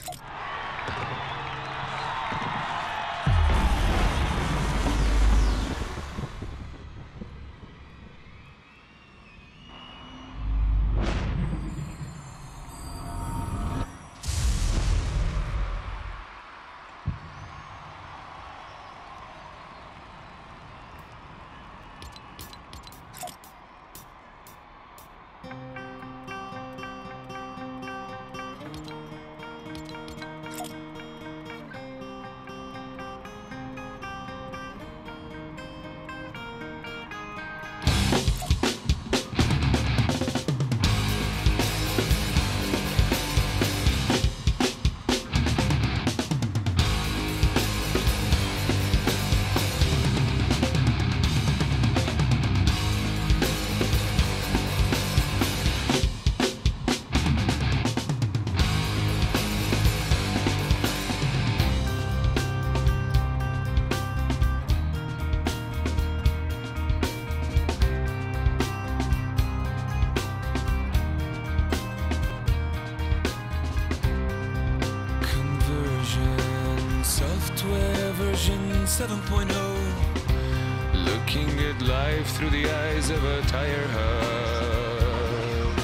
Conversion software version 7.0 Looking at life through the eyes of a tire hub.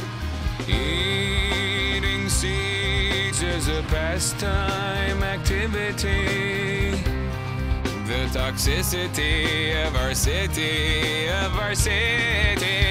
Eating seeds as a pastime activity. The toxicity of our city, of our city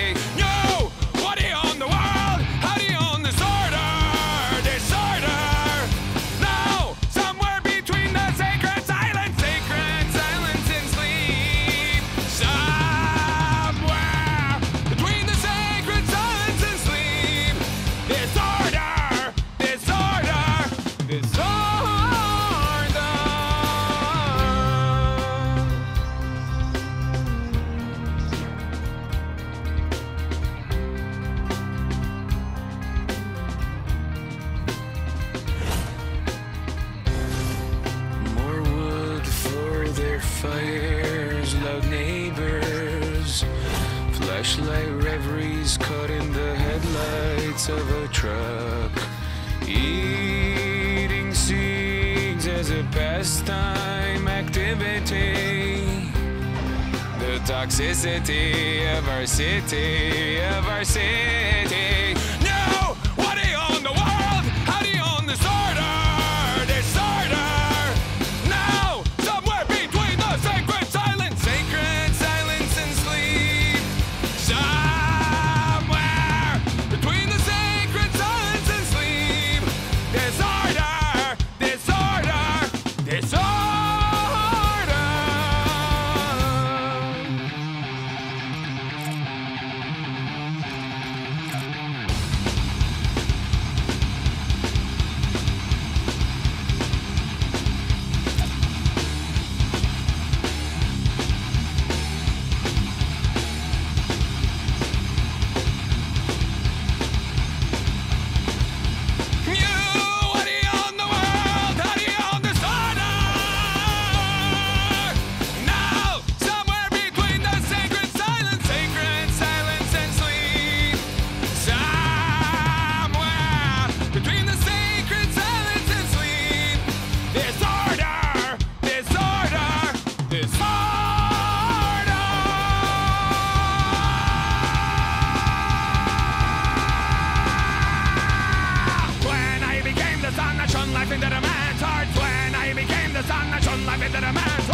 fires, loud neighbors. Flashlight reveries caught in the headlights of a truck. Eating seeds as a pastime activity. The toxicity of our city, of our city. Into the man's heart. When I became the sun I shone life into the man's